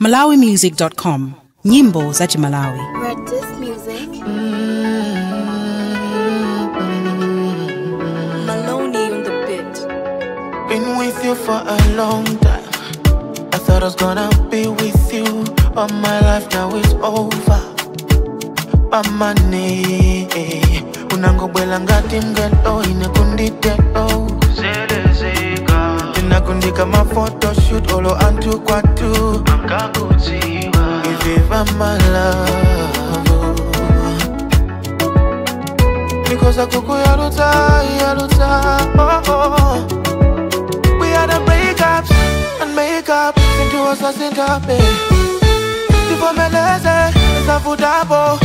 malawimusic.com nyimbo za chimalawi Red Disc Maloney on the beat. Been with you for a long time. I thought I was gonna be with you all my life. Now it's over. Pamane, unangobwela ngati mngelo inekunditelo inakundika mafotoshoot olo antu kwatu iviva malavo because akuku yaluta yaluta oh, oh. We had a breakups and makeup into us tape. Tivomeleze zavudabo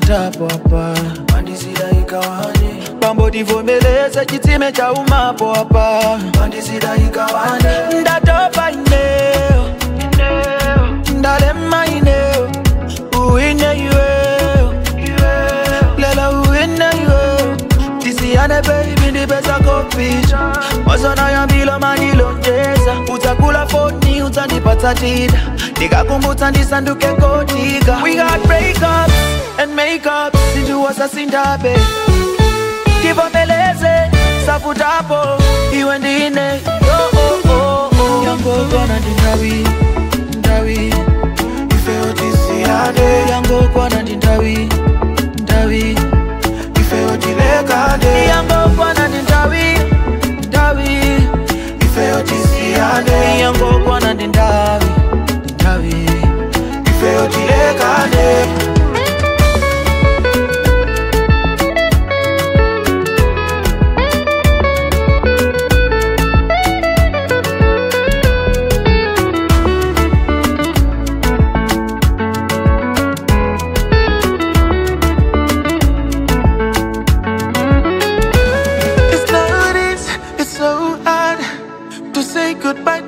sintuza tapo hapa. Pandisida ikawane Mambo tivomeleze chitsime cha umapo pandisida ikawane Ndatopa ndalema uine uine iweo tisiane baby ndipesa kopicha masana ya mbilo manilonjeza utakula foni nikakumbutsa ndisanduke kotika we got breakups and makeups sinjuwasa sindabe tivomeleze safutapo iwe ndine oh, oh, oh, oh.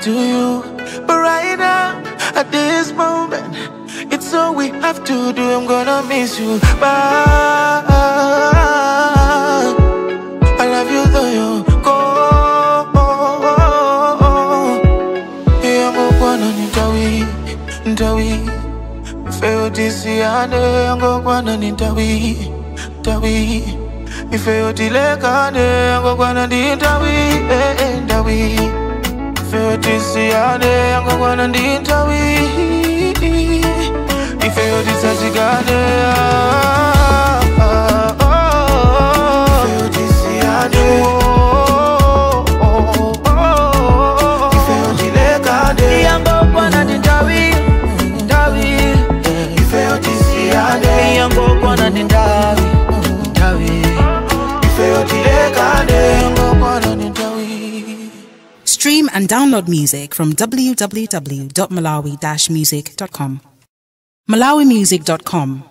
To you. But right now, at this moment, it's all we have to do. I'm gonna miss you. Bye. I love you though you go. Yango kwana nitawi, nitawi. Feo tisiane, yango kwana nitawi, nitawi. Ife yotilekane yango kwana ndintawi eh, eh, ndawi you tisiane angakwana ndintawi. Ife yo tisatigane Yango kwa na dindawi stream and download music from www.malawi-music.com malawimusic.com